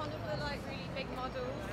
one of the like really big models.